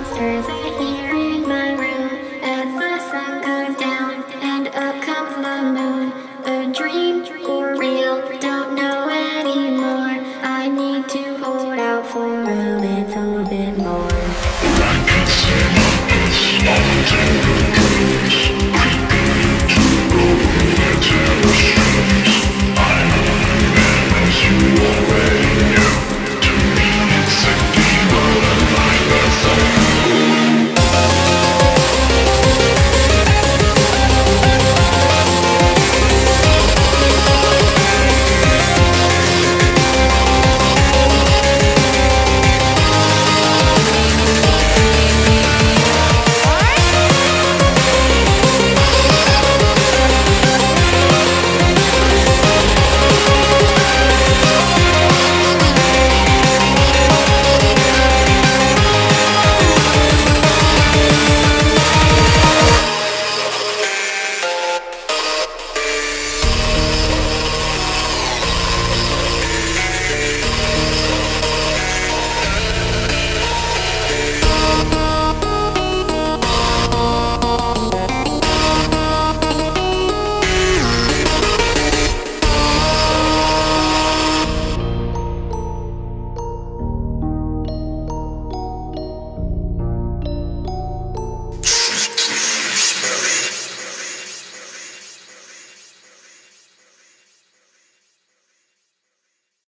monsters here in my room. As the sun goes down and up comes the moon. A dream or real, don't know anymore. I need to hold out for a little bit more. I can see my I'll